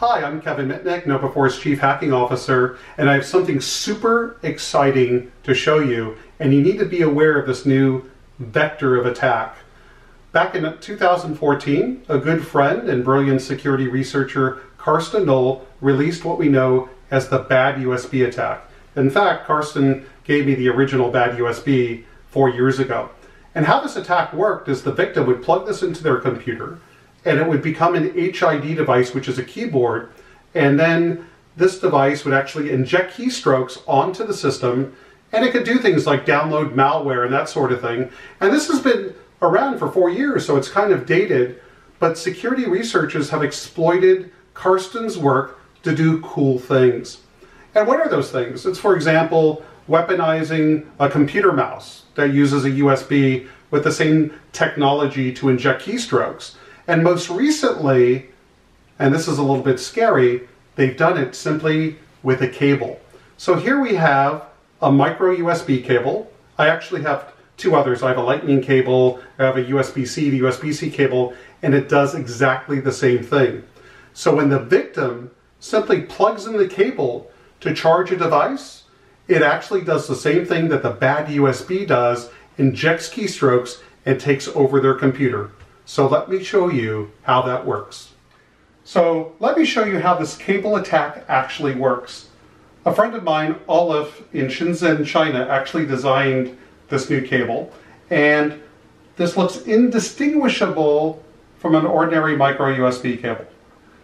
Hi, I'm Kevin Mitnick, KnowBe4's Chief Hacking Officer, and I have something super exciting to show you, and you need to be aware of this new vector of attack. Back in 2014, a good friend and brilliant security researcher, Karsten Nohl, released what we know as the bad USB attack. In fact, Karsten gave me the original bad USB four years ago. And how this attack worked is the victim would plug this into their computer, and it would become an HID device, which is a keyboard, and then this device would actually inject keystrokes onto the system, and it could do things like download malware and that sort of thing. And this has been around for four years, so it's kind of dated, but security researchers have exploited Karsten's work to do cool things. And what are those things? It's, for example, weaponizing a computer mouse that uses a USB with the same technology to inject keystrokes. And most recently, and this is a little bit scary, they've done it simply with a cable. So here we have a micro USB cable. I actually have two others. I have a lightning cable, I have a USB-C to USB-C cable, and it does exactly the same thing. So when the victim simply plugs in the cable to charge a device, it actually does the same thing that the bad USB does, injects keystrokes, and takes over their computer. So let me show you how that works. So let me show you how this cable attack actually works. A friend of mine, Olaf, in Shenzhen, China, actually designed this new cable. And this looks indistinguishable from an ordinary micro USB cable.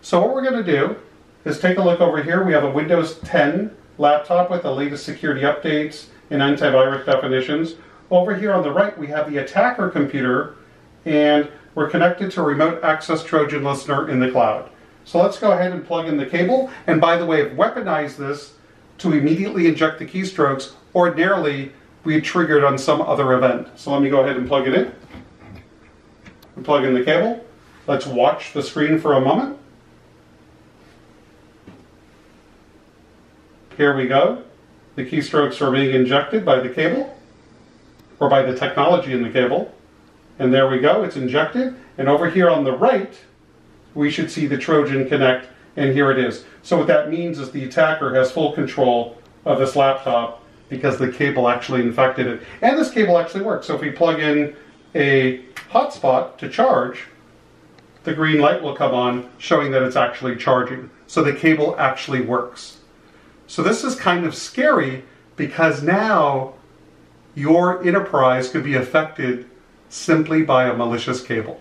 So what we're going to do is take a look over here. We have a Windows 10 laptop with the latest security updates and antivirus definitions. Over here on the right, we have the attacker computer, and we're connected to a remote access Trojan listener in the cloud. So let's go ahead and plug in the cable. And by the way, I've weaponized this to immediately inject the keystrokes. Ordinarily, we triggered on some other event. So let me go ahead and plug it in. We plug in the cable. Let's watch the screen for a moment. Here we go. The keystrokes are being injected by the cable, or by the technology in the cable. And there we go, it's injected. And over here on the right, we should see the Trojan connect, and here it is. So what that means is the attacker has full control of this laptop because the cable actually infected it. And this cable actually works. So if we plug in a hotspot to charge, the green light will come on showing that it's actually charging. So the cable actually works. So this is kind of scary because now your enterprise could be affected simply by a malicious cable.